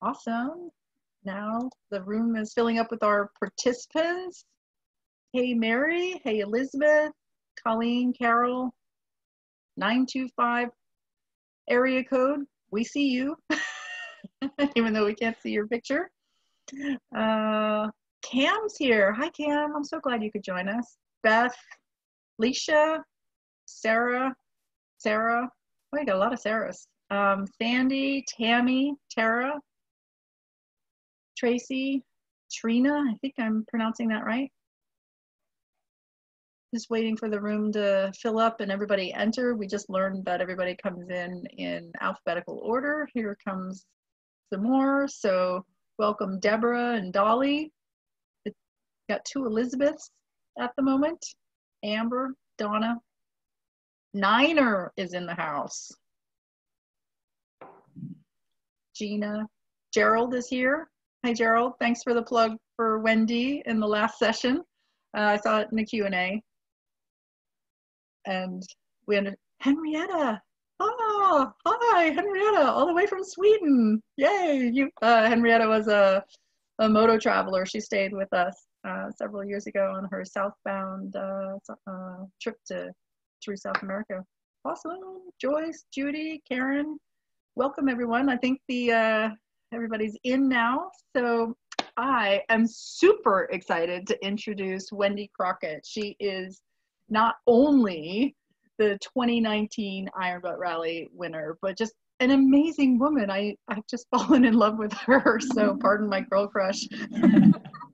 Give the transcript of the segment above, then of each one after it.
Awesome. Now the room is filling up with our participants. Hey, Mary. Hey, Elizabeth. Colleen, Carol. 925 area code. We see you, even though we can't see your picture. Uh, Cam's here. Hi, Cam. I'm so glad you could join us. Beth, Leisha, Sarah, Sarah. Oh, you got a lot of Sarahs. Um, Sandy, Tammy, Tara, Tracy, Trina. I think I'm pronouncing that right. Just waiting for the room to fill up and everybody enter. We just learned that everybody comes in in alphabetical order. Here comes some more. So welcome Deborah and Dolly. Got two Elizabeths at the moment. Amber, Donna. Niner is in the house. Gina. Gerald is here. Hi, Gerald. Thanks for the plug for Wendy in the last session. Uh, I saw it in the Q&A. And we under Henrietta. Oh, hi, Henrietta, all the way from Sweden. Yay! You, uh, Henrietta was a, a moto traveler. She stayed with us uh, several years ago on her southbound uh, uh, trip to through South America. Awesome, Joyce, Judy, Karen, welcome everyone. I think the uh, everybody's in now, so I am super excited to introduce Wendy Crockett. She is not only the 2019 Iron Butt Rally winner, but just an amazing woman. I, I've just fallen in love with her, so pardon my girl crush.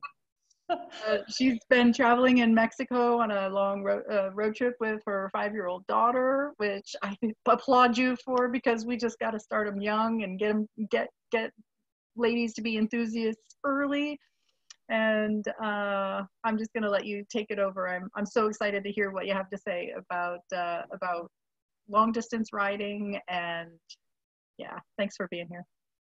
Uh, she's been traveling in Mexico on a long ro uh, road trip with her five-year-old daughter, which I applaud you for because we just got to start them young and get them get get ladies to be enthusiasts early. And uh, I'm just going to let you take it over. I'm I'm so excited to hear what you have to say about uh, about long distance riding and yeah, thanks for being here.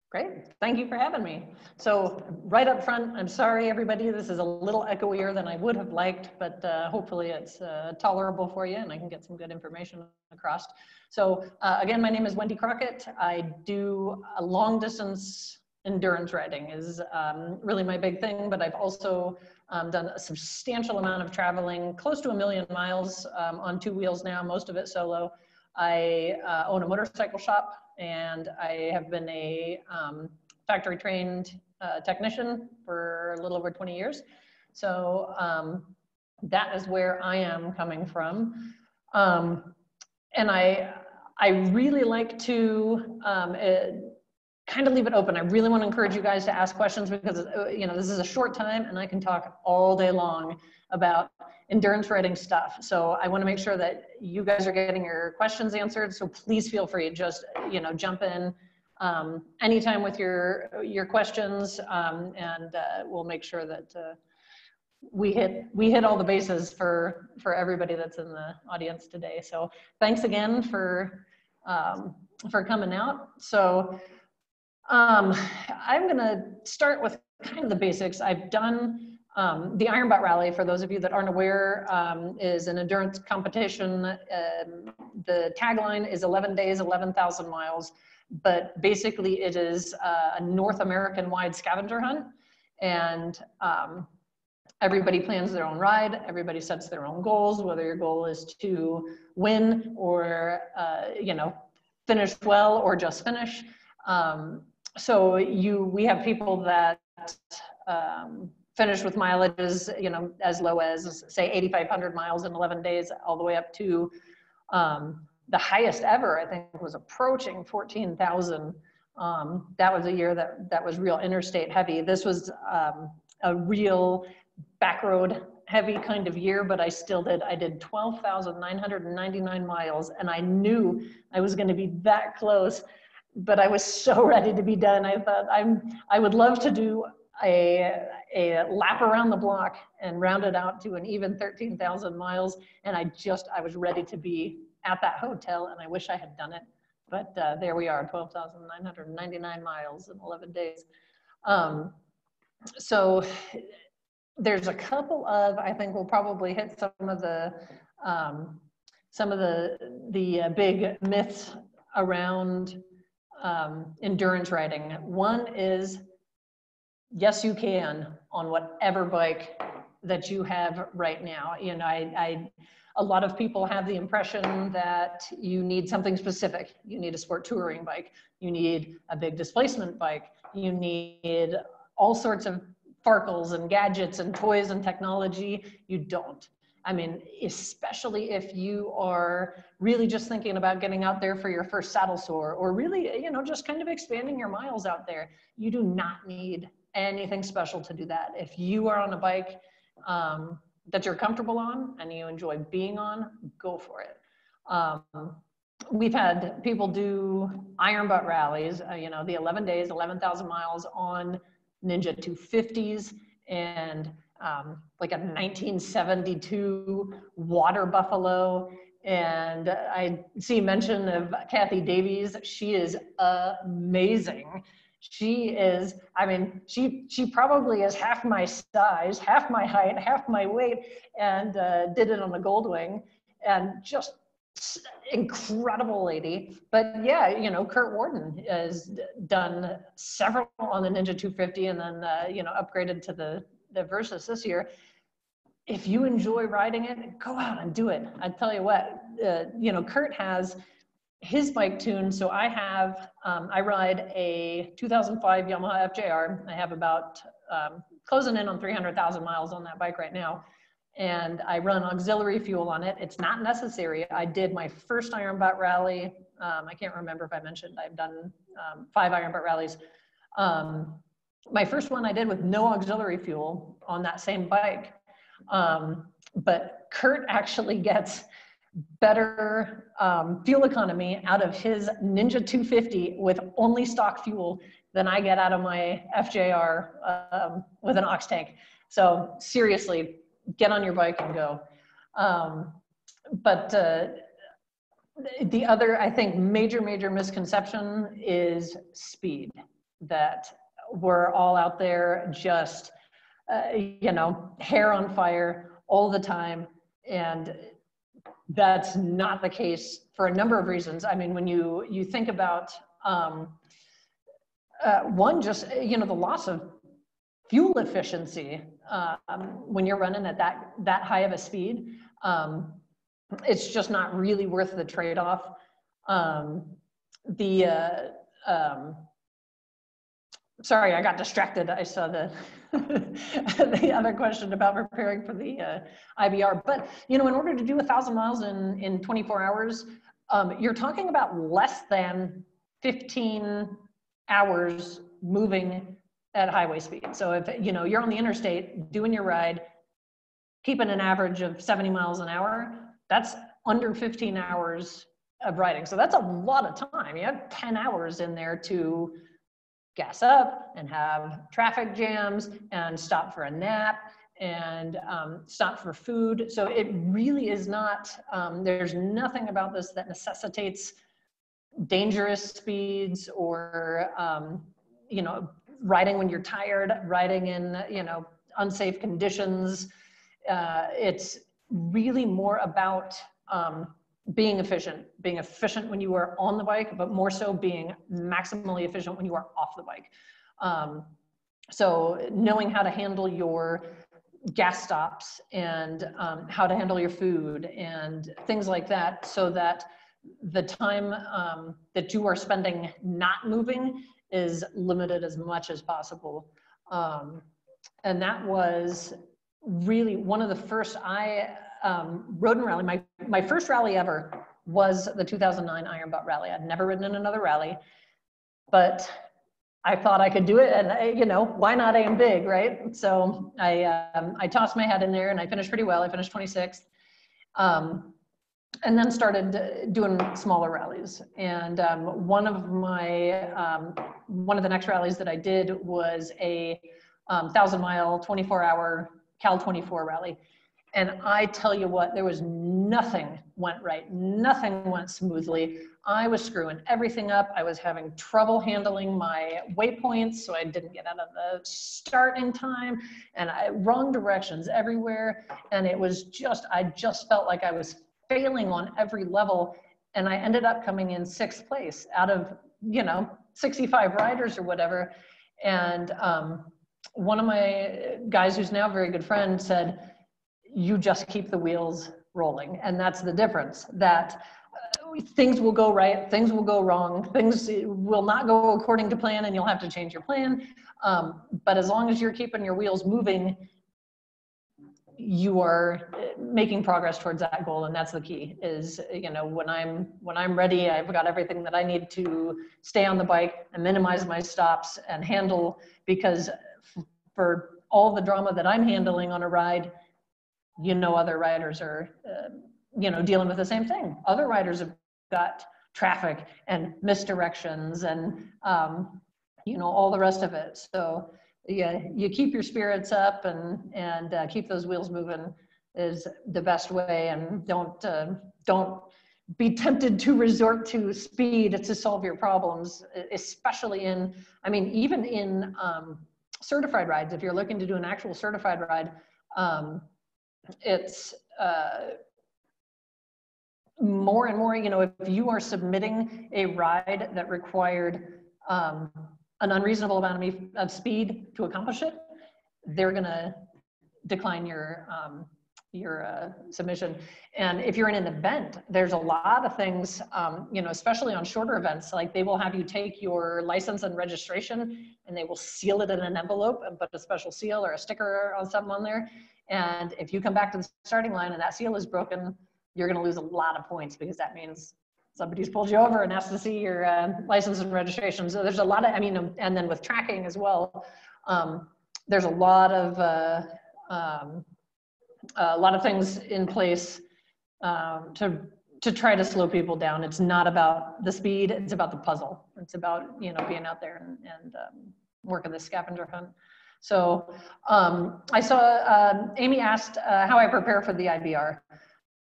Great, thank you for having me. So right up front, I'm sorry everybody, this is a little echoier than I would have liked, but uh, hopefully it's uh, tolerable for you and I can get some good information across. So uh, again, my name is Wendy Crockett. I do a long distance endurance riding is um, really my big thing, but I've also um, done a substantial amount of traveling, close to a million miles um, on two wheels now, most of it solo. I uh, own a motorcycle shop and I have been a um, factory trained uh, technician for a little over 20 years. So um, that is where I am coming from. Um, and I, I really like to um, kind of leave it open. I really want to encourage you guys to ask questions because uh, you know this is a short time and I can talk all day long about endurance riding stuff. So I want to make sure that you guys are getting your questions answered. So please feel free, just you know, jump in um, anytime with your your questions, um, and uh, we'll make sure that uh, we hit we hit all the bases for for everybody that's in the audience today. So thanks again for um, for coming out. So um, I'm going to start with kind of the basics. I've done um, the Iron Butt Rally, for those of you that aren't aware, um, is an endurance competition. Um, the tagline is 11 days, 11,000 miles, but basically it is uh, a North American wide scavenger hunt. And um, everybody plans their own ride, everybody sets their own goals, whether your goal is to win or, uh, you know, finish well or just finish. Um, so you, we have people that um, finished with mileages, you know, as low as say 8,500 miles in 11 days, all the way up to um, the highest ever, I think was approaching 14,000. Um, that was a year that, that was real interstate heavy. This was um, a real backroad heavy kind of year, but I still did. I did 12,999 miles and I knew I was going to be that close, but I was so ready to be done. I thought I'm, I would love to do a, a lap around the block and rounded out to an even 13,000 miles. And I just, I was ready to be at that hotel and I wish I had done it. But uh, there we are, 12,999 miles in 11 days. Um, so there's a couple of, I think we'll probably hit some of the, um, some of the, the uh, big myths around um, endurance riding. One is yes, you can on whatever bike that you have right now. You know, I, I a lot of people have the impression that you need something specific. You need a sport touring bike. You need a big displacement bike. You need all sorts of farkles and gadgets and toys and technology. You don't. I mean, especially if you are really just thinking about getting out there for your first saddle sore or really, you know, just kind of expanding your miles out there. You do not need anything special to do that. If you are on a bike um, that you're comfortable on and you enjoy being on, go for it. Um, we've had people do iron butt rallies, uh, you know, the 11 days, 11,000 miles on Ninja 250s and um, like a 1972 water buffalo. And I see mention of Kathy Davies. She is amazing she is i mean she she probably is half my size half my height half my weight and uh, did it on the goldwing and just incredible lady. But yeah you know kurt worden has done several on the ninja 250 and then uh, you know upgraded to the the Versys this year. If you enjoy riding it go out and do it. I tell you what uh, you know kurt has his bike tune. So I have, um, I ride a 2005 Yamaha FJR. I have about um, closing in on 300,000 miles on that bike right now. And I run auxiliary fuel on it. It's not necessary. I did my first Iron Butt rally. Um, I can't remember if I mentioned I've done um, five Iron Butt rallies. Um, my first one I did with no auxiliary fuel on that same bike. Um, but Kurt actually gets better um, fuel economy out of his Ninja 250 with only stock fuel than I get out of my FJR um, with an aux tank. So seriously, get on your bike and go. Um, but uh, the other, I think, major, major misconception is speed. That we're all out there just, uh, you know, hair on fire all the time. And that's not the case for a number of reasons. I mean, when you you think about um, uh, one, just you know, the loss of fuel efficiency um, when you're running at that that high of a speed, um, it's just not really worth the trade-off. Um, the uh, um, sorry, I got distracted. I saw the the other question about preparing for the uh, IBR. But you know, in order to do a thousand miles in in 24 hours, um, you're talking about less than 15 hours moving at highway speed. So if you know you're on the interstate doing your ride, keeping an average of 70 miles an hour, that's under 15 hours of riding. So that's a lot of time. You have 10 hours in there to gas up and have traffic jams and stop for a nap and um, stop for food. So it really is not, um, there's nothing about this that necessitates dangerous speeds or, um, you know, riding when you're tired, riding in, you know, unsafe conditions. Uh, it's really more about um, being efficient, being efficient when you are on the bike, but more so being maximally efficient when you are off the bike. Um, so knowing how to handle your gas stops and um, how to handle your food and things like that so that the time um, that you are spending not moving is limited as much as possible. Um, and that was really one of the first I um, and rally. My, my first rally ever was the 2009 Iron Butt Rally. I'd never ridden in another rally, but I thought I could do it, and I, you know, why not aim big, right? So I um, I tossed my head in there, and I finished pretty well. I finished 26th, um, and then started doing smaller rallies. And um, one of my um, one of the next rallies that I did was a um, thousand mile, 24 hour Cal 24 rally. And I tell you what, there was nothing went right. Nothing went smoothly. I was screwing everything up. I was having trouble handling my waypoints, so I didn't get out of the start in time, and I wrong directions everywhere. And it was just, I just felt like I was failing on every level. And I ended up coming in sixth place out of you know, 65 riders or whatever. And um, one of my guys who's now a very good friend said, you just keep the wheels rolling. And that's the difference that uh, things will go right, things will go wrong, things will not go according to plan and you'll have to change your plan. Um, but as long as you're keeping your wheels moving, you are uh, making progress towards that goal and that's the key is you know when i'm when i'm ready i've got everything that i need to stay on the bike and minimize my stops and handle because for all the drama that i'm handling on a ride you know other riders are uh, you know dealing with the same thing. Other riders have got traffic and misdirections and um, you know all the rest of it. So yeah you keep your spirits up and and uh, keep those wheels moving is the best way. And don't uh, don't be tempted to resort to speed to solve your problems especially in i mean even in um, certified rides if you're looking to do an actual certified ride um, it's uh, more and more, you know, if you are submitting a ride that required um, an unreasonable amount of, speed to accomplish it, they're gonna decline your um, your uh, submission. And if you're in an event, there's a lot of things, um, you know, especially on shorter events, like they will have you take your license and registration and they will seal it in an envelope and put a special seal or a sticker on something on there. And if you come back to the starting line and that seal is broken, you're going to lose a lot of points because that means somebody's pulled you over and asked to see your uh, license and registration. So there's a lot of, I mean, and then with tracking as well, um, there's a lot of, uh, um, a lot of things in place um, to to try to slow people down. It's not about the speed; it's about the puzzle. It's about you know being out there and, and um, working the scavenger hunt. So um, I saw uh, Amy asked uh, how I prepare for the IBR.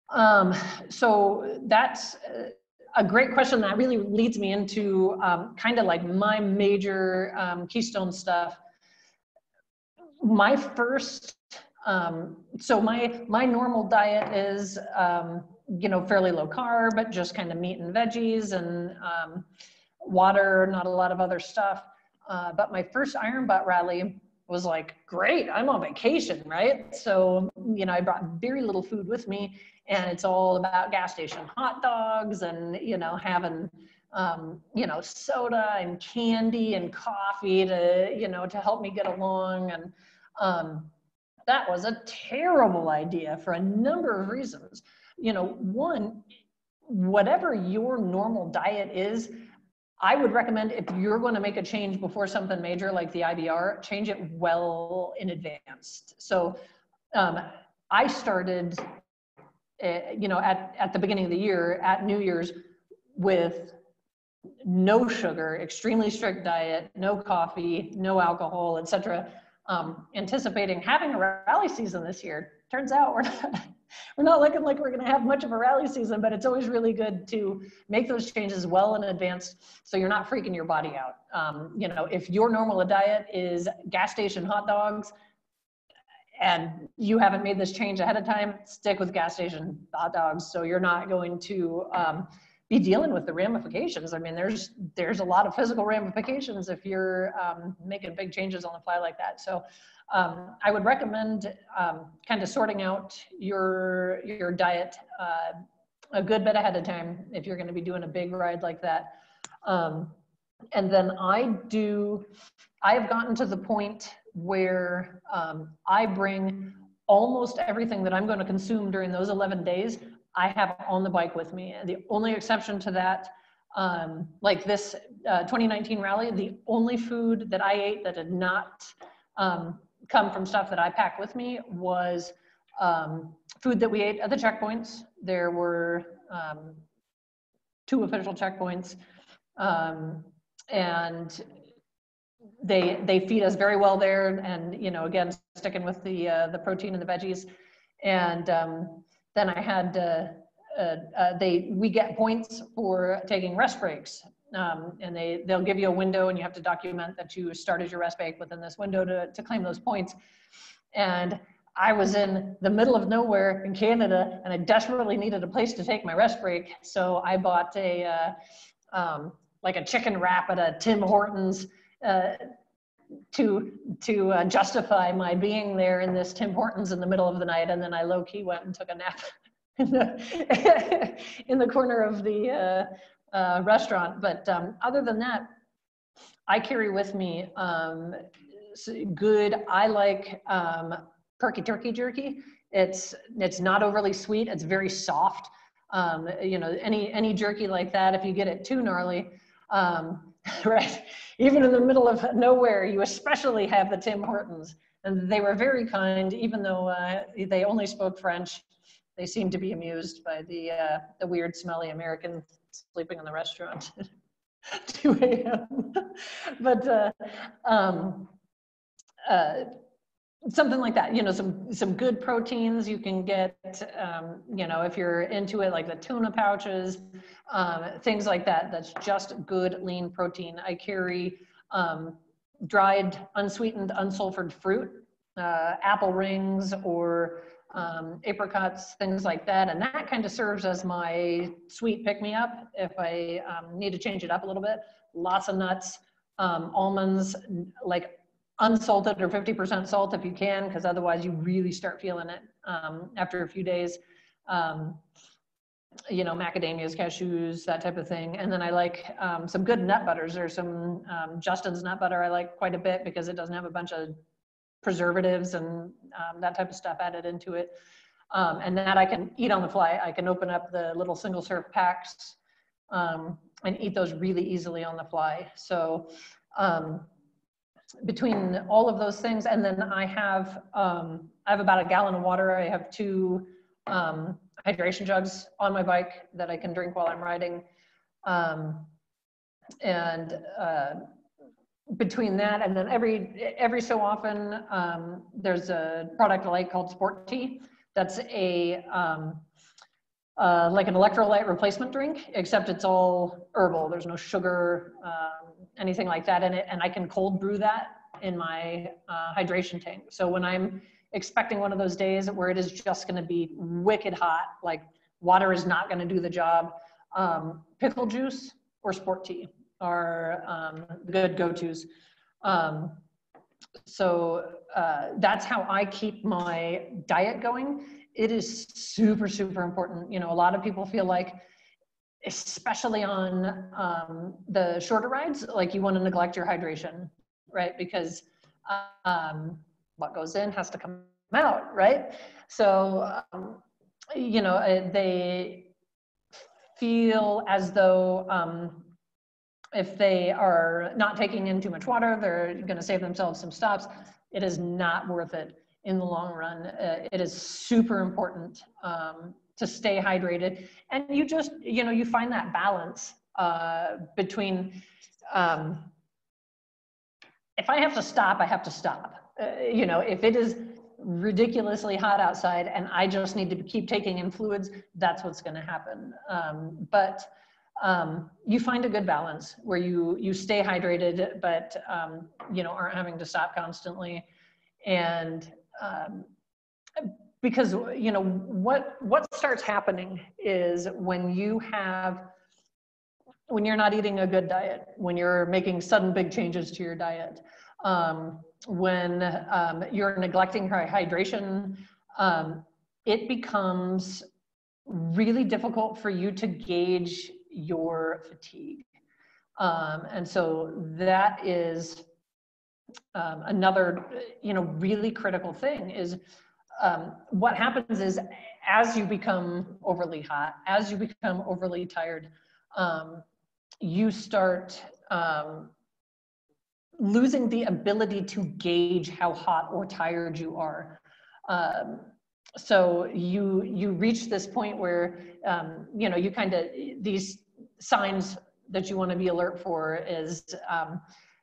Um, so that's a great question that really leads me into um, kind of like my major um, keystone stuff. My first, um, so my my normal diet is um, you know fairly low carb, but just kind of meat and veggies and water, not a lot of other stuff. Uh, but my first Iron Butt rally, was like, great, I'm on vacation, right? So, you know, I brought very little food with me and it's all about gas station hot dogs and, you know, having, um, you know, soda and candy and coffee to, you know, to help me get along. And um, that was a terrible idea for a number of reasons. You know, one, whatever your normal diet is, I would recommend if you're going to make a change before something major like the IBR, change it well in advance. So um, I started, uh, you know, at, at the beginning of the year, at New Year's, with no sugar, extremely strict diet, no coffee, no alcohol, etc. Um, anticipating having a rally season this year. Turns out we're not, we're not looking like we're going to have much of a rally season, but it's always really good to make those changes well in advance so you're not freaking your body out. Um, you know, if your normal diet is gas station hot dogs and you haven't made this change ahead of time, stick with gas station hot dogs so you're not going to um, be dealing with the ramifications. I mean, there's there's a lot of physical ramifications if you're um, making big changes on the fly like that. So um, I would recommend um, kind of sorting out your, your diet uh, a good bit ahead of time if you're going to be doing a big ride like that. Um, and then I do, I have gotten to the point where um, I bring almost everything that I'm going to consume during those 11 days, I have on the bike with me. The only exception to that, um, like this uh, 2019 rally, the only food that I ate that did not um, come from stuff that I packed with me was um, food that we ate at the checkpoints. There were um, two official checkpoints, um, and they they feed us very well there. And you know, again, sticking with the uh, the protein and the veggies. And um, then I had uh, uh, uh, they we get points for taking rest breaks um, and they, they'll give you a window and you have to document that you started your rest break within this window to, to claim those points. And I was in the middle of nowhere in Canada and I desperately needed a place to take my rest break. So I bought a, uh, um, like a chicken wrap at a Tim Hortons uh, to to uh, justify my being there in this Tim Hortons in the middle of the night, and then I low key went and took a nap in the in the corner of the uh, uh, restaurant. But um, other than that, I carry with me um, good. I like um, perky turkey jerky. It's it's not overly sweet. It's very soft. Um, you know, any any jerky like that, if you get it too gnarly, um, right? Even in the middle of nowhere, you especially have the Tim Hortons, and they were very kind, even though uh, they only spoke French. They seemed to be amused by the uh, the weird, smelly American sleeping in the restaurant. 2 a.m. but uh, um, uh, something like that you know some some good proteins you can get um, you know if you're into it like the tuna pouches um, things like that that's just good lean protein. I carry um, dried unsweetened unsulfured fruit uh, apple rings or um, apricots things like that and that kind of serves as my sweet pick me up if i um, need to change it up a little bit. Lots of nuts um, almonds like unsalted or 50% salt if you can, because otherwise you really start feeling it um, after a few days. Um, you know, macadamias, cashews, that type of thing. And then I like um, some good nut butters. There's some um, Justin's nut butter I like quite a bit because it doesn't have a bunch of preservatives and um, that type of stuff added into it. Um, and that I can eat on the fly. I can open up the little single serve packs and eat those really easily on the fly. So um, between all of those things, and then I have um, I have about a gallon of water. I have two um, hydration jugs on my bike that I can drink while I'm riding, um, and uh, between that and then every every so often um, there's a product I like called Sport Tea. That's a um, uh, like an electrolyte replacement drink, except it's all herbal. There's no sugar, um, anything like that in it. And I can cold brew that in my uh, hydration tank. So when I'm expecting one of those days where it is just going to be wicked hot, like water is not going to do the job, um, pickle juice or sport tea are um, good go-tos. Um, so uh, that's how I keep my diet going it is super, super important. You know, a lot of people feel like, especially on um, the shorter rides, like you want to neglect your hydration, right? Because um, what goes in has to come out, right? So, um, you know, uh, they feel as though um, if they are not taking in too much water, they're going to save themselves some stops. It is not worth it in the long run. Uh, it is super important um, to stay hydrated. And you just, you know, you find that balance uh, between, um, if I have to stop, I have to stop. Uh, you know, if it is ridiculously hot outside and I just need to keep taking in fluids, that's what's going to happen. Um, but um, you find a good balance where you you stay hydrated, but um, you know aren't having to stop constantly, and um, because you know what what starts happening is when you have when you're not eating a good diet when you're making sudden big changes to your diet um, when um, you're neglecting hydration um, it becomes really difficult for you to gauge your fatigue. Um, and so that is um, another, you know, really critical thing is um, what happens is as you become overly hot, as you become overly tired, um, you start um, losing the ability to gauge how hot or tired you are. Um, so you you reach this point where um, you know you kind of these signs that you want to be alert for is um,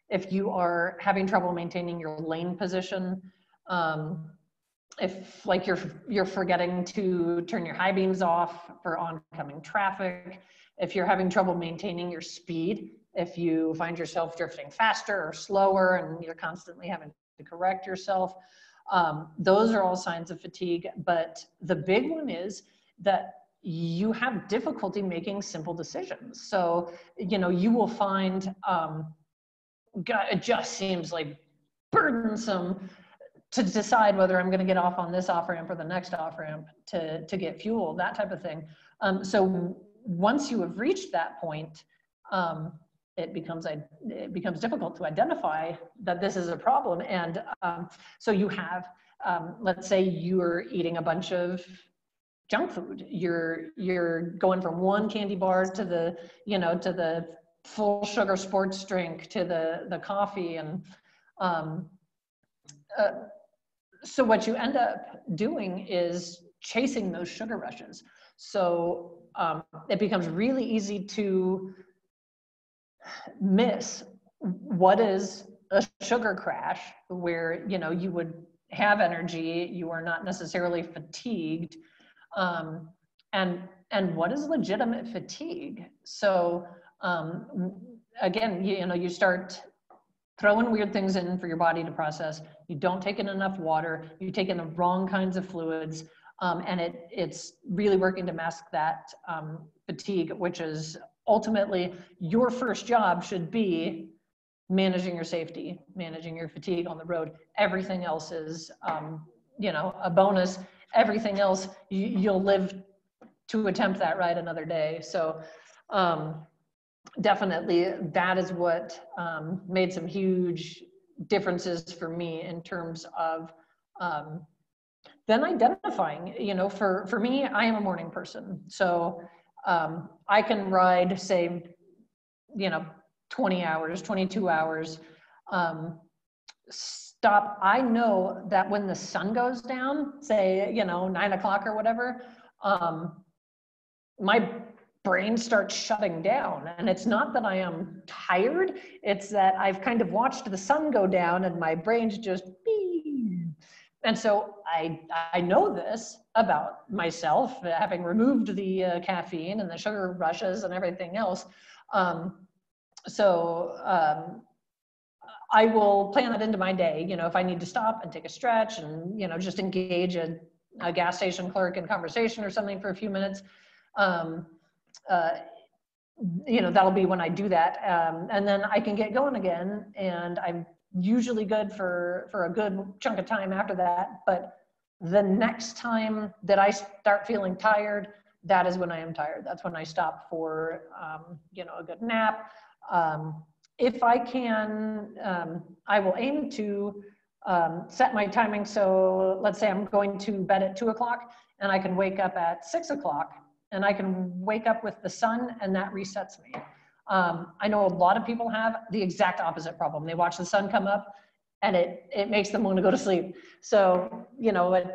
if you are having trouble maintaining your lane position, um, if like you're you're forgetting to turn your high beams off for oncoming traffic, if you're having trouble maintaining your speed, if you find yourself drifting faster or slower and you're constantly having to correct yourself, um, those are all signs of fatigue. But the big one is that you have difficulty making simple decisions. So, you know, you will find um, it just seems like burdensome to decide whether I'm going to get off on this off ramp or the next off ramp to, to get fuel, that type of thing. Um, so once you have reached that point, um, it becomes it becomes difficult to identify that this is a problem. And um, so you have, um, let's say you're eating a bunch of junk food. You're you're going from one candy bar to the you know to the full sugar sports drink to the the coffee and um, uh, so what you end up doing is chasing those sugar rushes. So um, it becomes really easy to miss what is a sugar crash where you know you would have energy you are not necessarily fatigued um, and and what is legitimate fatigue so um, again you, you know you start throwing weird things in for your body to process you don't take in enough water you take in the wrong kinds of fluids um, and it it's really working to mask that um, fatigue which is ultimately your first job should be managing your safety, managing your fatigue on the road. Everything else is, um, you know, a bonus. Everything else, you, you'll live to attempt that ride another day. So um, definitely that is what um, made some huge differences for me in terms of um, then identifying, you know, for, for me, I am a morning person. So um, I can ride, say, you know, 20 hours, 22 hours. Um, stop. I know that when the sun goes down, say, you know, nine o'clock or whatever, um, my brain starts shutting down. And it's not that I am tired, it's that I've kind of watched the sun go down and my brain's just and so I, I know this about myself, having removed the uh, caffeine and the sugar rushes and everything else. Um, so um, I will plan that into my day. You know, if I need to stop and take a stretch and, you know, just engage a, a gas station clerk in conversation or something for a few minutes, um, uh, you know, that'll be when I do that. Um, and then I can get going again and I'm usually good for, for a good chunk of time after that. But the next time that I start feeling tired, that is when I am tired. That's when I stop for, um, you know, a good nap. Um, if I can, um, I will aim to um, set my timing. So let's say I'm going to bed at two o'clock and I can wake up at six o'clock and I can wake up with the sun and that resets me. Um, I know a lot of people have the exact opposite problem. They watch the sun come up and it, it makes them want to go to sleep. So, you know, it,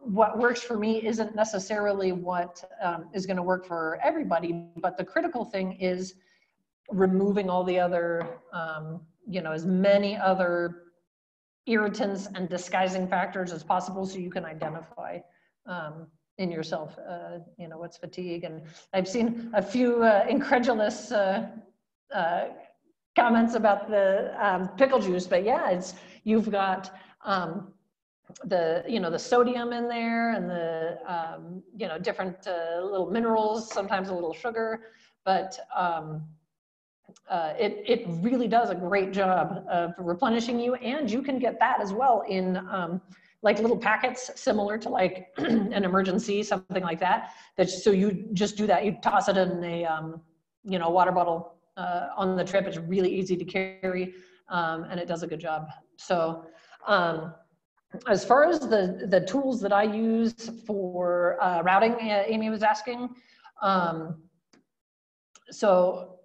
what works for me isn't necessarily what um, is going to work for everybody, but the critical thing is removing all the other, um, you know, as many other irritants and disguising factors as possible so you can identify um, in yourself, uh, you know, what's fatigue. And I've seen a few uh, incredulous uh, uh, comments about the um, pickle juice, but yeah, it's, you've got um, the, you know, the sodium in there and the, um, you know, different uh, little minerals, sometimes a little sugar, but um, uh, it, it really does a great job of replenishing you and you can get that as well in um, like little packets similar to like an Emergen-C, something like that. That so you just do that. You toss it in a um, you know water bottle uh, on the trip. It's really easy to carry, um, and it does a good job. So. Um, as far as the, the tools that I use for uh, routing, uh, Amy was asking. Um, so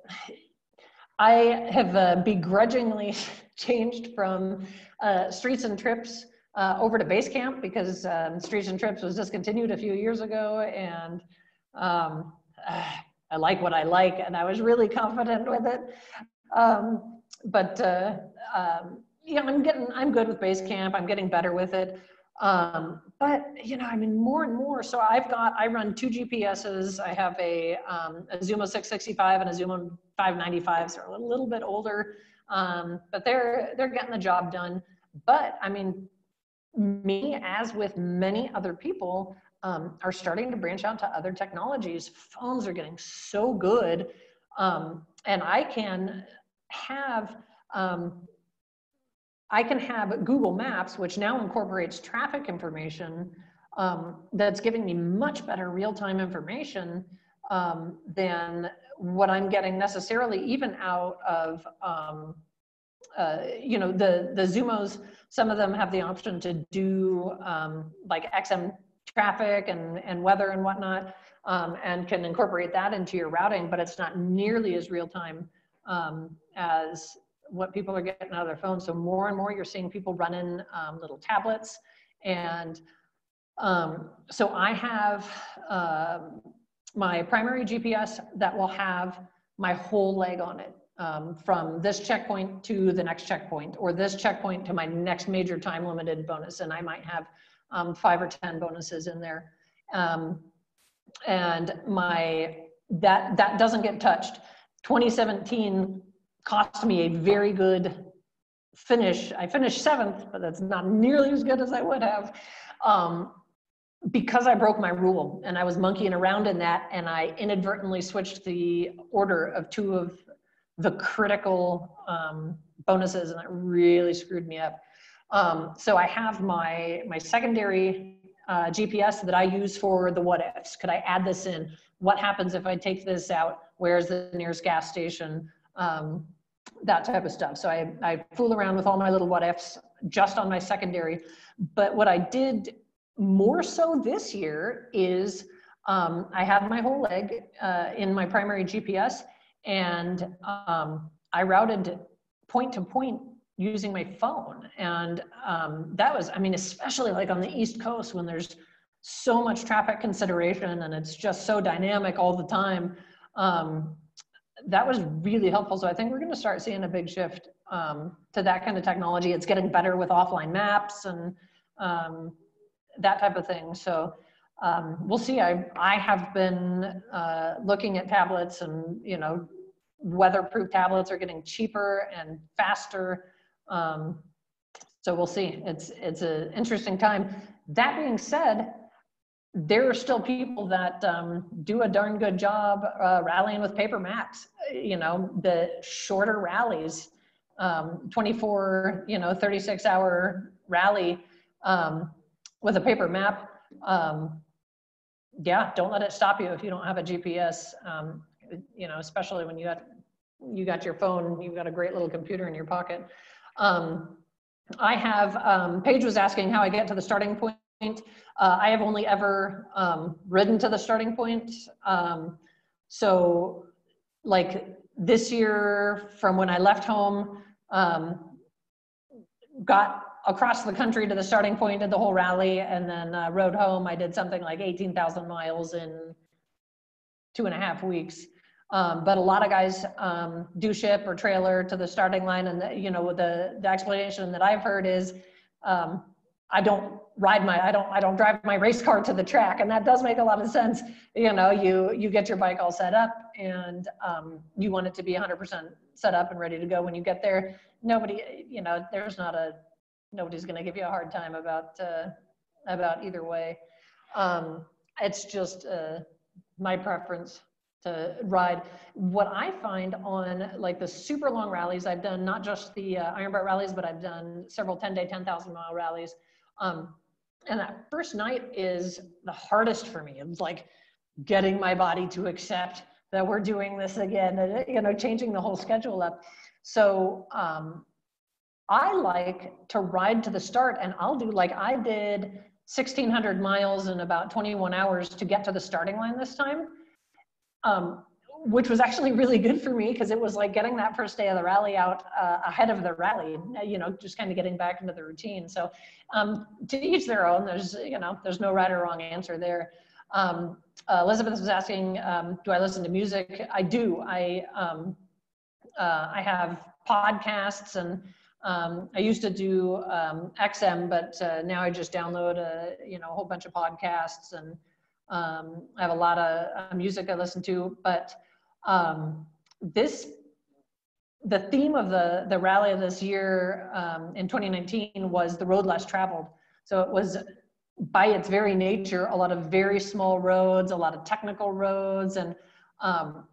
I have uh, begrudgingly changed from uh, streets and trips uh, over to Basecamp because um, Streets and Trips was discontinued a few years ago, and um, uh, I like what I like, and I was really confident with it. Um, but uh, um, I'm getting, I'm good with Basecamp. I'm getting better with it. Um, but you know, I mean, more and more. So I've got, I run two GPSs. I have a, um, a Zumo 665 and a Zumo 595. So a little, bit older, but they're they're getting the job done. But I mean, me, as with many other people, um, are starting to branch out to other technologies. Phones are getting so good. Um, and I can have um, I can have Google Maps, which now incorporates traffic information um, that's giving me much better real-time information um, than what I'm getting necessarily even out of, um, uh, you know, the, the Zumos, some of them have the option to do um, like XM traffic and, and weather and whatnot, um, and can incorporate that into your routing, but it's not nearly as real-time um, as what people are getting out of their phones. So more and more you're seeing people running um, little tablets. And um, so I have uh, my primary GPS that will have my whole leg on it. Um, from this checkpoint to the next checkpoint, or this checkpoint to my next major time limited bonus. And I might have um, five or 10 bonuses in there. Um, and my, that, that doesn't get touched. 2017 cost me a very good finish. I finished seventh, but that's not nearly as good as I would have. Um, because I broke my rule and I was monkeying around in that and I inadvertently switched the order of two of the critical um, bonuses and that really screwed me up. Um, so I have my, my secondary uh, GPS that I use for the what ifs. Could I add this in? What happens if I take this out? Where's the nearest gas station? Um, that type of stuff. So I, I fool around with all my little what ifs just on my secondary. But what I did more so this year is um, I have my whole leg uh, in my primary GPS and um, I routed point to point using my phone. And um, that was, I mean, especially like on the East Coast when there's so much traffic consideration and it's just so dynamic all the time. Um, that was really helpful. So I think we're going to start seeing a big shift um, to that kind of technology. It's getting better with offline maps and um, that type of thing. So um, we'll see. I I have been uh, looking at tablets, and you know, weatherproof tablets are getting cheaper and faster. Um, so we'll see. It's it's an interesting time. That being said, there are still people that um, do a darn good job uh, rallying with paper maps. You know, the shorter rallies, um, 24, you know, 36 hour rally um, with a paper map. Um, yeah, don't let it stop you if you don't have a GPS. Um, you know, especially when you got you got your phone, you've got a great little computer in your pocket. Um, I have, Paige was asking how I get to the starting point uh, I have only ever um, ridden to the starting point. Um, so like this year from when I left home, um, got across the country to the starting point, did the whole rally and then uh, rode home. I did something like 18,000 miles in two and a half weeks. Um, but a lot of guys um, do ship or trailer to the starting line. And, the, you know, the, the explanation that I've heard is um, I don't ride my I don't I don't drive my race car to the track, and that does make a lot of sense. You know, you you get your bike all set up, and um, you want it to be 100% set up and ready to go when you get there. Nobody, you know, there's not a nobody's going to give you a hard time about uh, about either way. Um, it's just uh, my preference to ride. What I find on like the super long rallies, I've done not just the uh, Iron Butt rallies, but I've done several 10 day, 10,000 mile rallies. Um, and that first night is the hardest for me. It's like getting my body to accept that we're doing this again, and, you know, changing the whole schedule up. So um, I like to ride to the start, and I'll do like I did 1,600 miles in about 21 hours to get to the starting line this time. Um, which was actually really good for me because it was like getting that first day of the rally out uh, ahead of the rally, you know, just kind of getting back into the routine. So um, to each their own, there's, you know, there's no right or wrong answer there. Um, uh, Elizabeth was asking, um, do I listen to music? I do. I, um, uh, I have podcasts and um, I used to do um, XM, but uh, now I just download a, you know, a whole bunch of podcasts and I have a lot of uh, music I listen to, but um, this, the theme of the, the rally this year um, in 2019 was the road less traveled. So it was by its very nature, a lot of very small roads, a lot of technical roads, and um,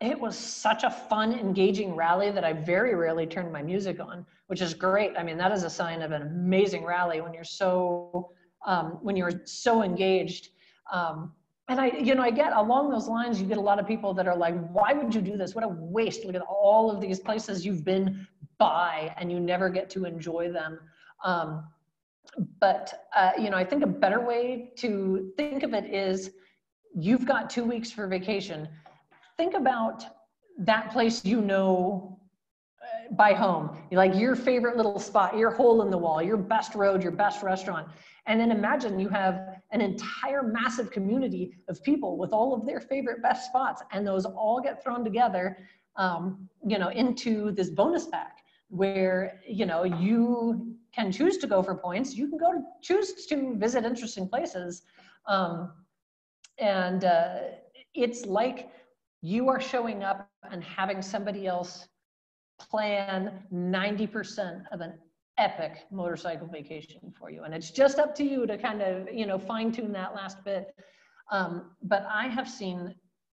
it was such a fun, engaging rally that I very rarely turned my music on, which is great. I mean, that is a sign of an amazing rally when you're so um, when you're so engaged. Um, and I, you know, I get along those lines, you get a lot of people that are like, why would you do this? What a waste. Look at all of these places you've been by and you never get to enjoy them. Um, but, uh, you know, I think a better way to think of it is you've got two weeks for vacation. Think about that place you know uh, by home, like your favorite little spot, your hole in the wall, your best road, your best restaurant. And then imagine you have an entire massive community of people with all of their favorite best spots, and those all get thrown together, um, you know, into this bonus pack where you know you can choose to go for points. You can go to choose to visit interesting places, um, and uh, it's like you are showing up and having somebody else plan 90% of an epic motorcycle vacation for you. And it's just up to you to kind of, you know, fine tune that last bit. Um, but I have seen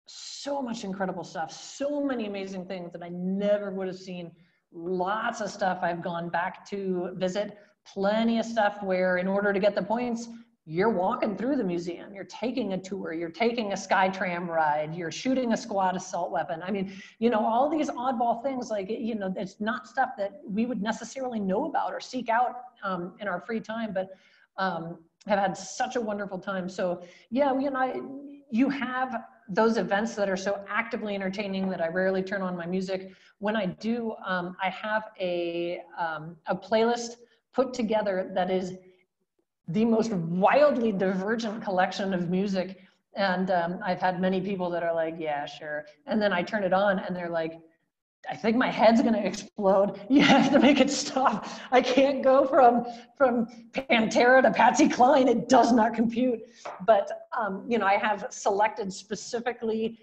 so much incredible stuff, so many amazing things that I never would have seen. Lots of stuff I've gone back to visit, plenty of stuff where in order to get the points, you're walking through the museum, you're taking a tour, you're taking a sky tram ride, you're shooting a squad assault weapon. I mean, you know, all these oddball things, like, you know, it's not stuff that we would necessarily know about or seek out um, in our free time, but um, have had such a wonderful time. So yeah, you know, I, you have those events that are so actively entertaining that I rarely turn on my music. When I do, um, I have a, um, a playlist put together that is the most wildly divergent collection of music. And um, I've had many people that are like, yeah, sure. And then I turn it on and they're like, I think my head's gonna explode. You have to make it stop. I can't go from from Pantera to Patsy Cline. It does not compute. But um, you know, I have selected specifically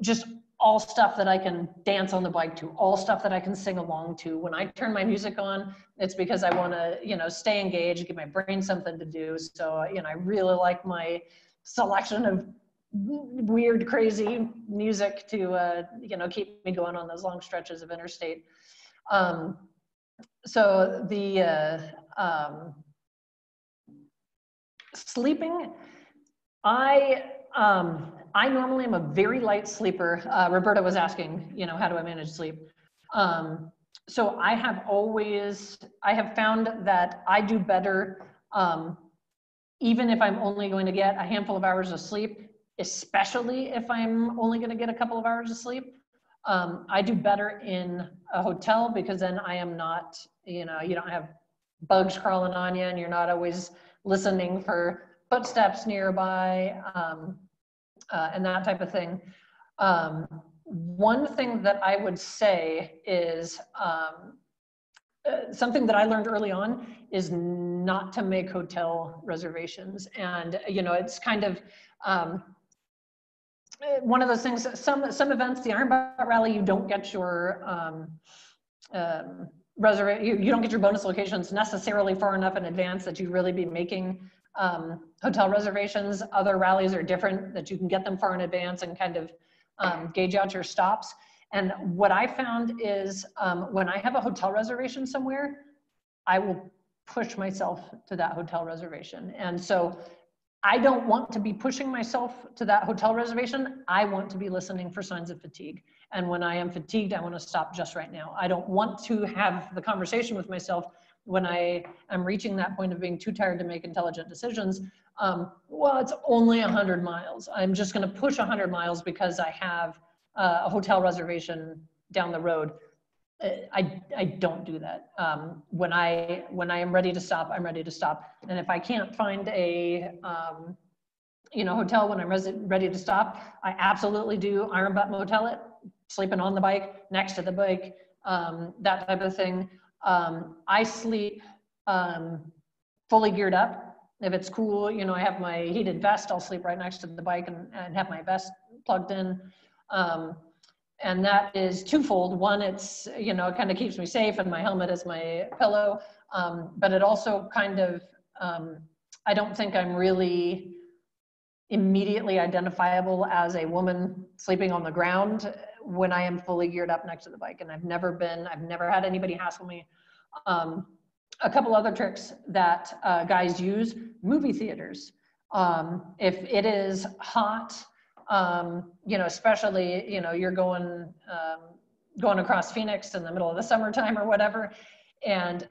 just all stuff that I can dance on the bike to, all stuff that I can sing along to. When I turn my music on, it's because I want to, you know, stay engaged, give my brain something to do. So, you know, I really like my selection of weird, crazy music to, uh, you know, keep me going on those long stretches of interstate. Um, so the uh, um, sleeping, I um, I normally am a very light sleeper. Uh, Roberta was asking, you know, how do I manage sleep? Um, so I have always, I have found that I do better, um, even if I'm only going to get a handful of hours of sleep, especially if I'm only going to get a couple of hours of sleep. Um, I do better in a hotel because then I am not, you know, you don't have bugs crawling on you and you're not always listening for footsteps nearby. Um, uh, and that type of thing. Um, one thing that I would say is um, uh, something that I learned early on is not to make hotel reservations. And, you know, it's kind of um, one of those things, some, some events, the Iron Butt Rally, you don't get your um, um, reservation, you, you don't get your bonus locations necessarily far enough in advance that you'd really be making um, hotel reservations. Other rallies are different that you can get them far in advance and kind of um, gauge out your stops. And what I found is um, when I have a hotel reservation somewhere, I will push myself to that hotel reservation. And so I don't want to be pushing myself to that hotel reservation. I want to be listening for signs of fatigue. And when I am fatigued, I want to stop just right now. I don't want to have the conversation with myself when I am reaching that point of being too tired to make intelligent decisions, um, well, it's only 100 miles. I'm just going to push 100 miles because I have uh, a hotel reservation down the road. Uh, I, I don't do that. Um, when I when I am ready to stop, I'm ready to stop. And if I can't find a um, you know hotel when I'm ready to stop, I absolutely do iron butt motel it, sleeping on the bike, next to the bike, um, that type of thing. Um, I sleep um, fully geared up. If it's cool, you know, I have my heated vest, I'll sleep right next to the bike and, and have my vest plugged in. Um, and that is twofold. One, it's, you know, it kind of keeps me safe and my helmet is my pillow. Um, but it also kind of um, I don't think I'm really immediately identifiable as a woman sleeping on the ground when I am fully geared up next to the bike. And I've never been, I've never had anybody hassle me. Um, a couple other tricks that uh, guys use movie theaters. Um, if it is hot, um, you know, especially, you know, you're going, um, going across Phoenix in the middle of the summertime or whatever, and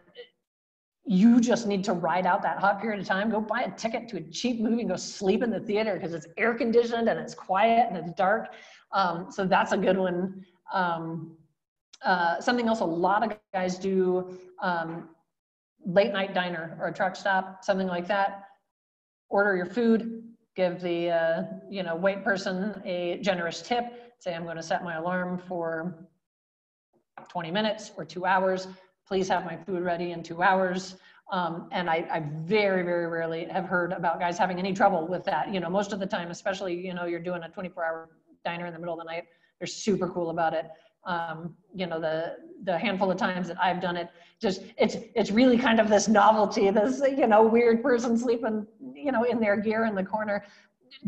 you just need to ride out that hot period of time. Go buy a ticket to a cheap movie and go sleep in the theater because it's air conditioned and it's quiet and it's dark. Um, so that's a good one. Um, uh, something else a lot of guys do um, late night diner or a truck stop, something like that. Order your food, give the uh, you know wait person a generous tip. Say I'm going to set my alarm for 20 minutes or two hours. Please have my food ready in two hours. Um, and I, I, very, very rarely have heard about guys having any trouble with that. You know, most of the time, especially, you know, you're doing a 24 hour diner in the middle of the night, they're super cool about it. Um, you know, the, the handful of times that I've done it, just, it's, it's really kind of this novelty, this, you know, weird person sleeping, you know, in their gear in the corner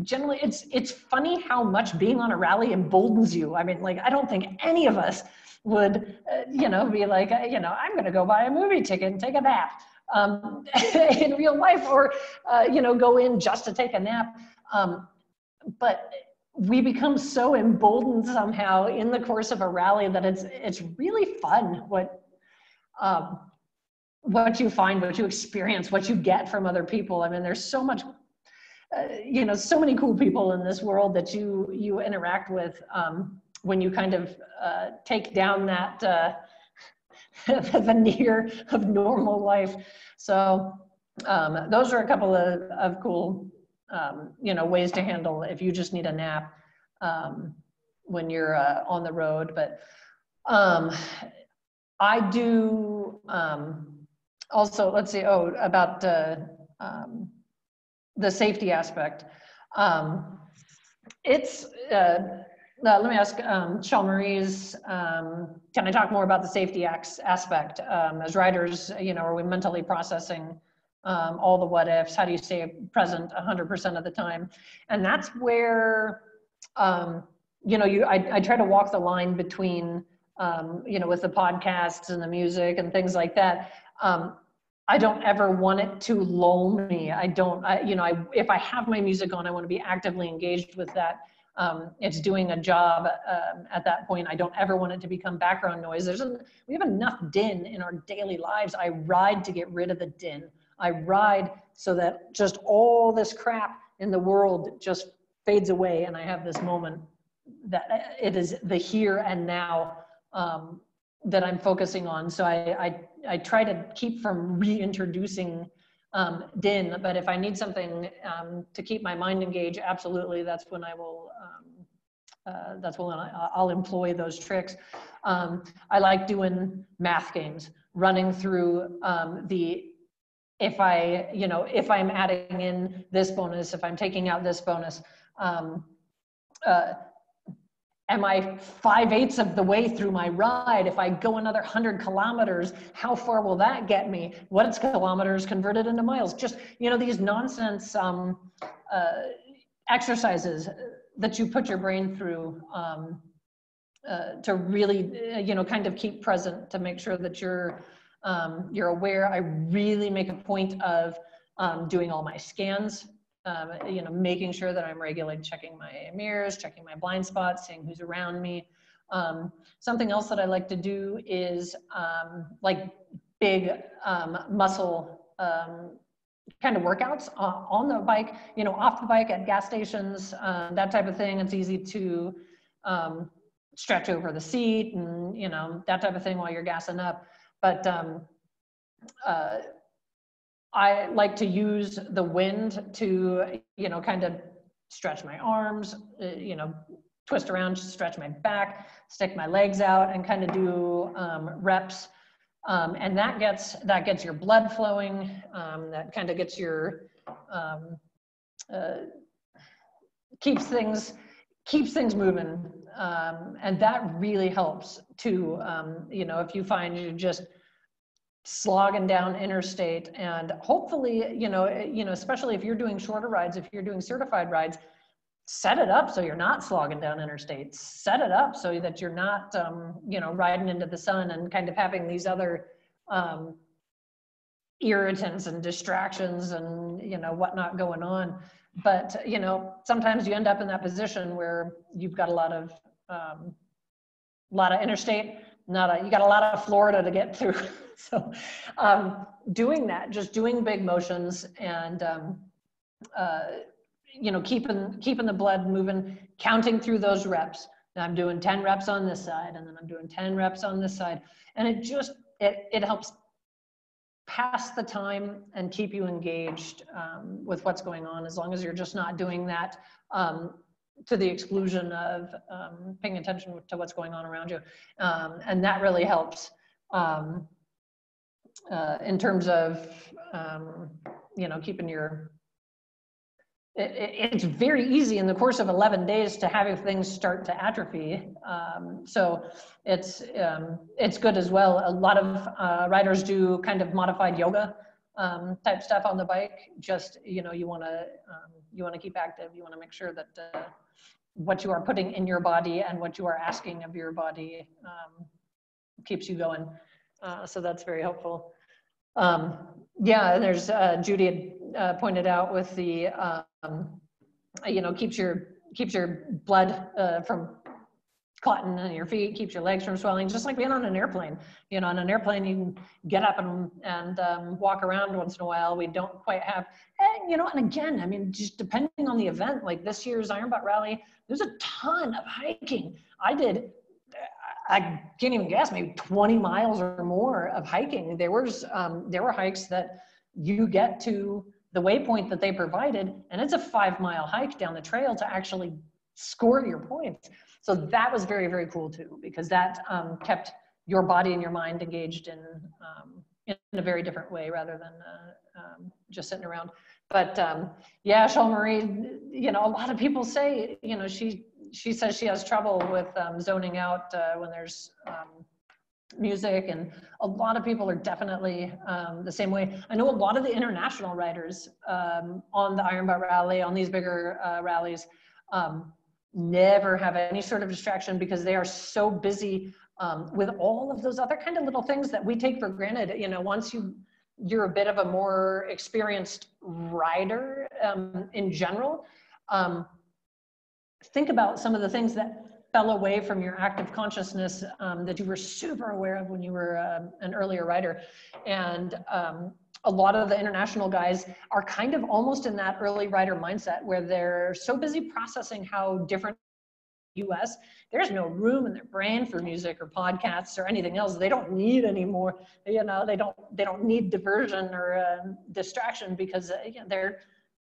generally it's it's funny how much being on a rally emboldens you i mean like i don't think any of us would, uh, you know, be like, uh, you know, I'm going to go buy a movie ticket and take a nap um, in real life, or uh, you know, go in just to take a nap. Um, but we become so emboldened somehow in the course of a rally that it's it's really fun what um, what you find, what you experience, what you get from other people. I mean, there's so much. Uh, you know, so many cool people in this world that you you interact with. Um, when you kind of uh, take down that uh, the veneer of normal life. So um, those are a couple of, of cool, um, you know, ways to handle if you just need a nap um, when you're uh, on the road. But um, I do um, also, let's see, oh, about um, the safety aspect. it's, uh, uh, let me ask um, Marie's, um, can I talk more about the safety aspect? Um, as riders, you know, are we mentally processing um, all the what ifs? How do you stay present 100% of the time? And that's where, um, you know, you I, I try to walk the line between, um, you know, with the podcasts and the music and things like that. Um, I don't ever want it to lull me. I don't, I, you know, I, if I have my music on, I want to be actively engaged with that um, it's doing a job um, at that point. I don't ever want it to become background noise. There's we have enough din in our daily lives. I ride to get rid of the din. I ride so that just all this crap in the world just fades away, and I have this moment that it is the here and now um, that I'm focusing on. So I, I I try to keep from reintroducing um, din, but if I need something um, to keep my mind engaged, absolutely, that's when I will, um, uh, that's when I, will employ those tricks. Um, I like doing math games, running through um, the, if I, you know, if I'm adding in this bonus, if I'm taking out this bonus, um, uh, am I five eighths of the way through my ride? If I go another 100 kilometers, how far will that get me? What's kilometers converted into miles? Just, you know, these nonsense um, uh, exercises that you put your brain through um, uh, to really, uh, you know, kind of keep present to make sure that you're, um, you're aware. I really make a point of um, doing all my scans um, you know, making sure that I'm regularly checking my mirrors, checking my blind spots, seeing who's around me. Um, something else that I like to do is um, like big um, muscle kind of workouts on the bike, you know, off the bike at gas stations, uh, that type of thing. It's easy to um, stretch over the seat and, you know, that type of thing while you're gassing up. But uh, I like to use the wind to, you know, kind of stretch my arms, uh, you know, twist around, stretch my back, stick my legs out, and kind of do um, reps. Um, and that gets that gets your blood flowing. Um, that kind of gets your um, uh, keeps things keeps things moving, um, and that really helps too. Um, you know, if you find you just slogging down interstate and hopefully you know you know especially if you're doing shorter rides if you're doing certified rides set it up so you're not slogging down interstates set it up so that you're not um, you know riding into the sun and kind of having these other um, irritants and distractions and you know whatnot going on but you know sometimes you end up in that position where you've got a lot of um, a lot of interstate not a, you got a lot of Florida to get through. so um, doing that, just doing big motions and, um, uh, you know, keeping, keeping the blood moving, counting through those reps. Now I'm doing 10 reps on this side and then I'm doing 10 reps on this side. And it just, it, it helps pass the time and keep you engaged um, with what's going on as long as you're just not doing that um, to the exclusion of um, paying attention to what's going on around you. Um, and that really helps um, uh, in terms of, um, you know, keeping your, it, it, it's very easy in the course of 11 days to have things start to atrophy. Um, so it's, um, it's good as well. A lot of uh, riders do kind of modified yoga um, type stuff on the bike. Just you know, you want to um, you want to keep active. You want to make sure that uh, what you are putting in your body and what you are asking of your body um, keeps you going. Uh, so that's very helpful. Um, yeah, and there's uh, Judy had uh, pointed out with the um, you know keeps your keeps your blood uh, from clotting in your feet, keeps your legs from swelling, just like being on an airplane. You know, on an airplane, you can get up and, and um, walk around once in a while. We don't quite have, and you know, and again, I mean, just depending on the event, like this year's Iron Butt Rally, there's a ton of hiking. I did, I can't even guess, maybe 20 miles or more of hiking. There was, um, there were hikes that you get to the waypoint that they provided, and it's a five mile hike down the trail to actually score your points. So that was very, very cool too, because that um, kept your body and your mind engaged in, um, in a very different way rather than uh, um, just sitting around. But um, yeah, Shaw Marie, you know, a lot of people say, you know, she, she says she has trouble with um, zoning out uh, when there's um, music and a lot of people are definitely um, the same way. I know a lot of the international riders um, on the Iron Butt Rally, on these bigger uh, rallies, um, never have any sort of distraction because they are so busy um, with all of those other kind of little things that we take for granted. You know, once you you're a bit of a more experienced rider in general, um, think about some of the things that fell away from your active consciousness um, that you were super aware of when you were uh, an earlier rider. And um, a lot of the international guys are kind of almost in that early rider mindset where they're so busy processing how different US, there's no room in their brain for music or podcasts or anything else. They don't need anymore. You know, they don't they don't need diversion or uh, distraction because uh, they're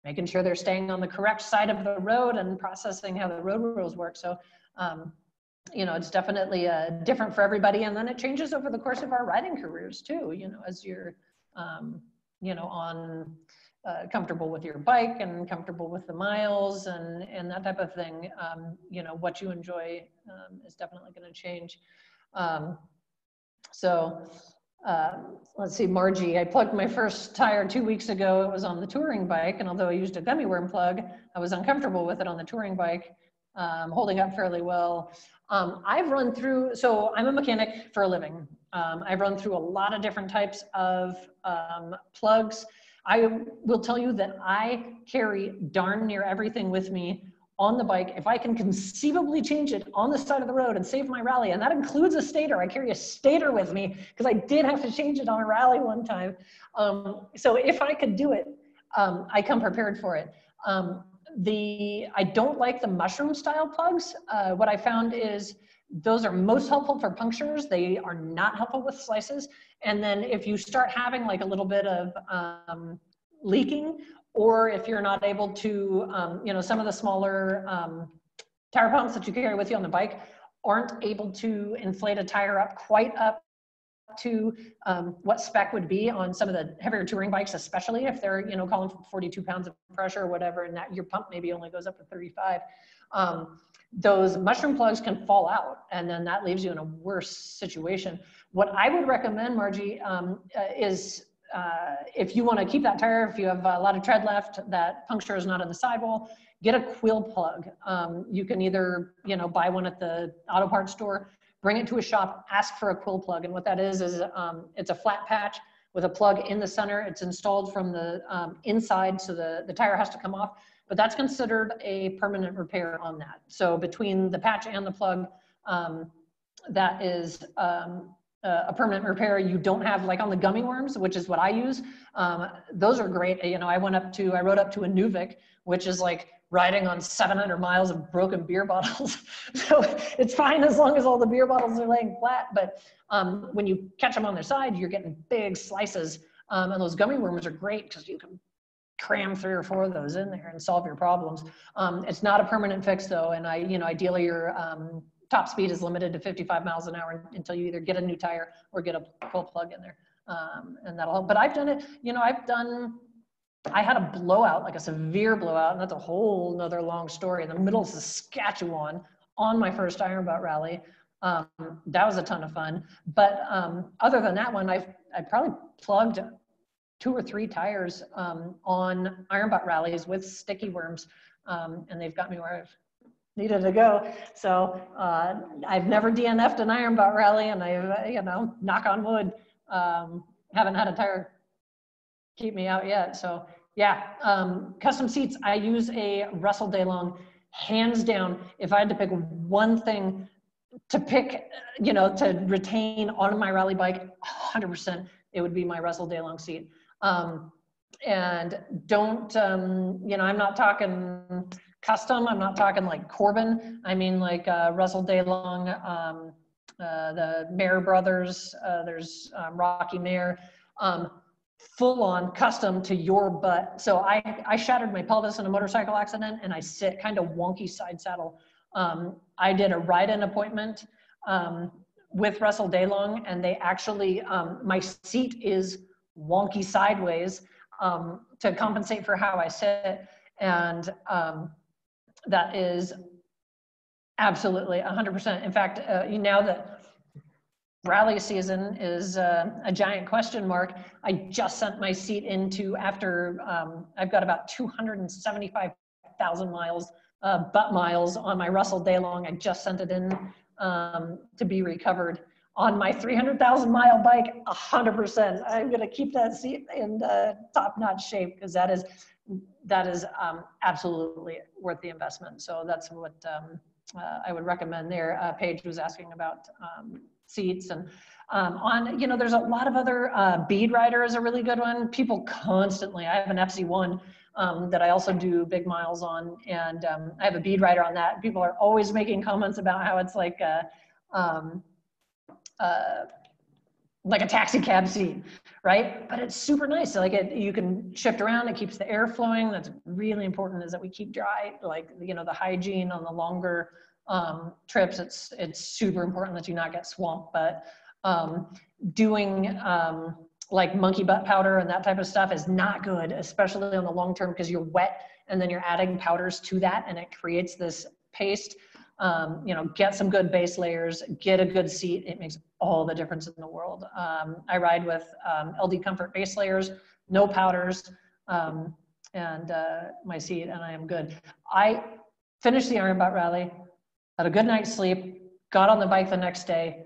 making sure they're staying on the correct side of the road and processing how the road rules work. So, um, you know, it's definitely uh, different for everybody. And then it changes over the course of our riding careers too. You know, as you're um, you know, on uh, comfortable with your bike and comfortable with the miles and, and that type of thing, um, you know, what you enjoy um, is definitely going to change. Um, so uh, let's see, Margie, I plugged my first tire two weeks ago. It was on the touring bike. And although I used a gummy worm plug, I was uncomfortable with it on the touring bike, um, holding up fairly well. Um, I've run through, so I'm a mechanic for a living. Um, I've run through a lot of different types of um, plugs. I will tell you that I carry darn near everything with me on the bike. If I can conceivably change it on the side of the road and save my rally, and that includes a stator. I carry a stator with me because I did have to change it on a rally one time. Um, so if I could do it, um, I come prepared for it. Um, the I don't like the mushroom style plugs. Uh, what I found is those are most helpful for punctures. They are not helpful with slices. And then if you start having like a little bit of um, leaking, or if you're not able to, um, you know, some of the smaller um, tire pumps that you carry with you on the bike aren't able to inflate a tire up quite up to um, what spec would be on some of the heavier touring bikes, especially if they're, you know, calling for 42 pounds of pressure or whatever, and that your pump maybe only goes up to 35. Um, those mushroom plugs can fall out, and then that leaves you in a worse situation. What I would recommend, Margie, um, uh, is uh, if you want to keep that tire, if you have a lot of tread left, that puncture is not in the sidewall, get a quill plug. Um, you can either, you know, buy one at the auto parts store, bring it to a shop, ask for a quill plug. And what that is, is um, it's a flat patch with a plug in the center. It's installed from the um, inside, so the, the tire has to come off, but that's considered a permanent repair on that. So between the patch and the plug, um, that is um, a permanent repair you don't have like on the gummy worms, which is what I use. Um, those are great. You know, I went up to, I rode up to Inuvik, which is like riding on 700 miles of broken beer bottles. so it's fine as long as all the beer bottles are laying flat. But um, when you catch them on their side, you're getting big slices. Um, and those gummy worms are great because you can cram three or four of those in there and solve your problems. Um, it's not a permanent fix though. And I, you know, ideally your um, top speed is limited to 55 miles an hour until you either get a new tire or get a quill plug in there. Um, and that'll help. But I've done it, you know, I've done, I had a blowout, like a severe blowout, and that's a whole nother long story in the middle of Saskatchewan on my first Iron Butt rally. Um, that was a ton of fun. But um, other than that one, I've, I probably plugged two or three tires um, on Iron Butt rallies with sticky worms. Um, and they've got me where I've needed to go. So uh, I've never DNF'd an iron butt rally and uh, you know, knock on wood, um, haven't had a tire keep me out yet. So yeah, um, custom seats, I use a Russell Daylong hands down. If I had to pick one thing to pick, you know, to retain on my rally bike, 100%, it would be my Russell Daylong seat. Um, and don't, um, you know, I'm not talking custom. I'm not talking like Corbin. I mean like uh, Russell Daylong, um, uh, the Mayer brothers. Uh, there's um, Rocky Mayer. Um, full on custom to your butt. So I, I shattered my pelvis in a motorcycle accident and I sit kind of wonky side saddle. Um, I did a ride-in appointment um, with Russell Daylong and they actually, um, my seat is wonky sideways um, to compensate for how I sit. And um, that is absolutely 100%. In fact, uh, now that rally season is uh, a giant question mark, I just sent my seat into after um, I've got about 275,000 miles, uh, butt miles on my Russell Daylong. I just sent it in um, to be recovered on my 300,000 mile bike, 100%. I'm going to keep that seat in uh, top notch shape because that is that is um, absolutely worth the investment. So that's what um, uh, I would recommend there. Uh, Paige was asking about um, seats and um, on, you know, there's a lot of other, uh, Bead Rider is a really good one. People constantly, I have an FC1 um, that I also do big miles on and um, I have a Bead Rider on that. People are always making comments about how it's like, a, uh, like a taxi cab seat, right? But it's super nice. Like it, you can shift around. It keeps the air flowing. That's really important. Is that we keep dry. Like you know the hygiene on the longer um, trips. It's it's super important that you not get swamped. But um, doing um, like monkey butt powder and that type of stuff is not good, especially on the long term because you're wet and then you're adding powders to that and it creates this paste um, you know, get some good base layers, get a good seat. It makes all the difference in the world. Um, I ride with um, LD Comfort base layers, no powders, um, and uh, my seat, and I am good. I finished the Iron Butt Rally, had a good night's sleep, got on the bike the next day,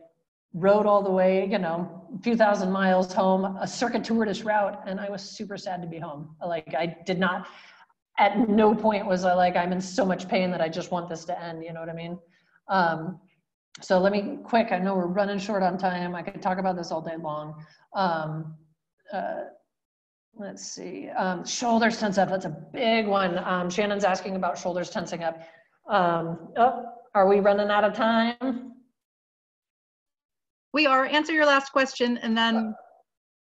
rode all the way, you know, a few thousand miles home, a circuitous route, and I was super sad to be home. Like I did not, at no point was I like, I'm in so much pain that I just want this to end. You know what I mean? Um, so let me quick, I know we're running short on time. I could talk about this all day long. Um, uh, let's see, um, shoulders tense up, that's a big one. Um, Shannon's asking about shoulders tensing up. Um, oh, are we running out of time? We are, answer your last question and then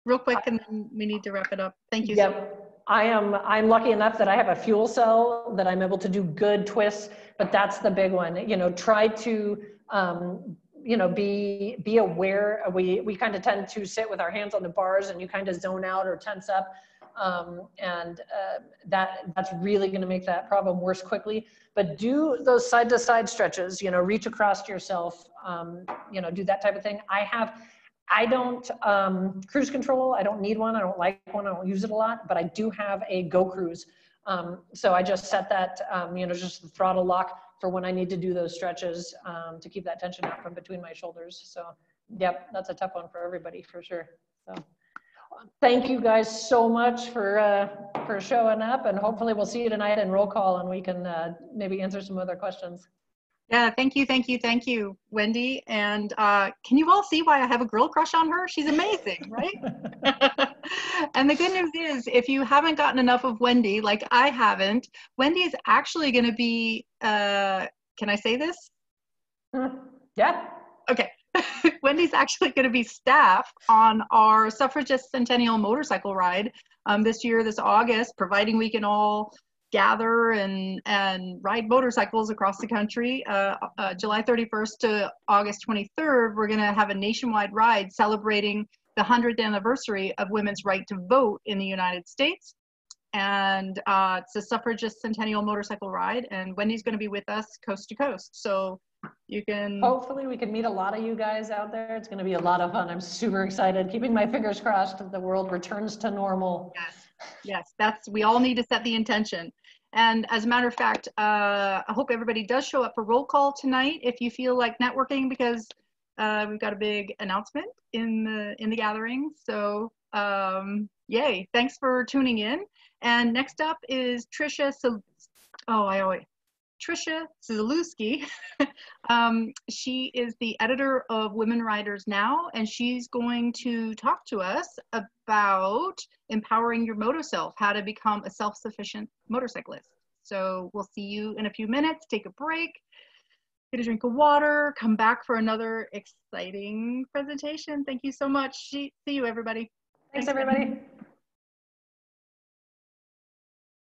real quick and then we need to wrap it up. Thank you. Yep. I am I'm lucky enough that I have a fuel cell that I'm able to do good twists, but that's the big one. You know, try to um, you know be be aware. We we kind of tend to sit with our hands on the bars, and you kind of zone out or tense up, um, and uh, that that's really going to make that problem worse quickly. But do those side to side stretches. You know, reach across yourself. Um, you know, do that type of thing. I have I don't um, cruise control. I don't need one. I don't like one. I don't use it a lot, but I do have a Go Cruise. Um, so I just set that, um, you know, just the throttle lock for when I need to do those stretches um, to keep that tension out from between my shoulders. So, yep, that's a tough one for everybody for sure. So, thank you guys so much for uh, for showing up, and hopefully we'll see you tonight in roll call, and we can uh, maybe answer some other questions. Yeah, thank you, thank you, thank you, Wendy. And uh, can you all see why I have a girl crush on her? She's amazing, right? and the good news is, if you haven't gotten enough of Wendy, like I haven't, Wendy is actually going to be, uh, can I say this? Yeah. Okay. Wendy's actually going to be staff on our suffragist centennial motorcycle ride um, this year, this August, providing we can all gather and and ride motorcycles across the country. Uh, uh, July 31st to August 23rd, we're going to have a nationwide ride celebrating the 100th anniversary of women's right to vote in the United States. And uh, it's a suffragist centennial motorcycle ride, and Wendy's going to be with us coast to coast. So you can. Hopefully, we can meet a lot of you guys out there. It's going to be a lot of fun. I'm super excited. Keeping my fingers crossed that the world returns to normal. Yes, yes, that's we all need to set the intention. And as a matter of fact, uh, I hope everybody does show up for roll call tonight if you feel like networking because uh, we've got a big announcement in the in the gathering. So um, yay! Thanks for tuning in. And next up is Trisha. So, oh, I always Tricia Szulewski. um, she is the editor of Women Riders Now, and she's going to talk to us about empowering your moto self, how to become a self-sufficient motorcyclist. So we'll see you in a few minutes. Take a break, get a drink of water, come back for another exciting presentation. Thank you so much. See you, everybody. Thanks, everybody.